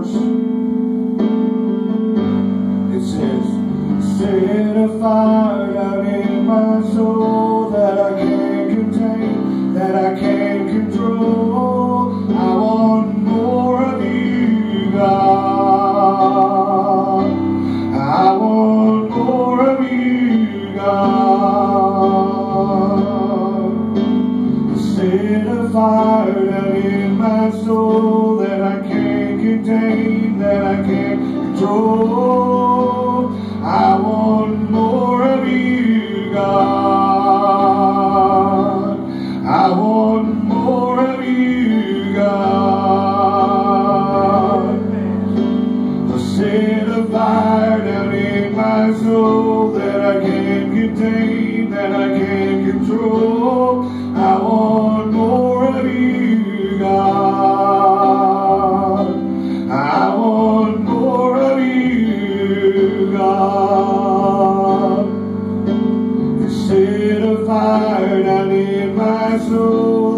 It says, Set a fire down in my soul that I can't contain, that I can't control. I want more of you, God. I want more of you, God. Set a fire down in my soul that I can't control. I want more of you, God. I want more of you, God. Set a fire down in my soul that I can't contain, that I can't control. Fire down in my soul